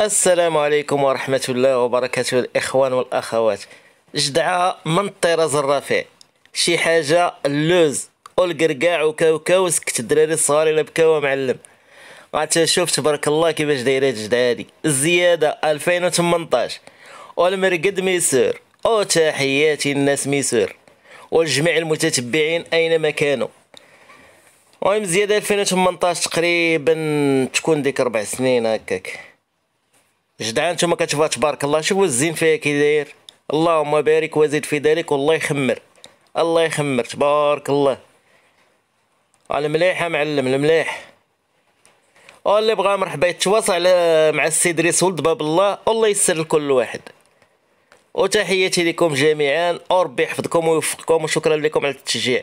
السلام عليكم ورحمة الله وبركاته الإخوان والأخوات. جدعة من الطراز الرفيع شي حاجة اللوز والقرقاع وكاوكاو سكت الدراري الصغار إلا بكاو معلم. غتشوف تبارك الله كيفاش دايرة الجدعة هادي. الزيادة 2018 والمرقد ميسور. أو تحياتي الناس ميسور. والجميع المتتبعين اينما كانوا. المهم زيادة 2018 تقريبا تكون ديك ربع سنين هكاك. جدعان نتوما كتشوفوها تبارك الله. شوفوا الزين فيها كي داير اللهم بارك وزد في ذلك والله يخمر. الله يخمر تبارك الله. المليح معلم المليح واللي بغى مرحبا يتواصل مع السيد ريس ولد باب الله. والله يسر لكل واحد. وتحياتي لكم جميعا. وربي يحفظكم ويوفقكم وشكرا لكم على التشجيع.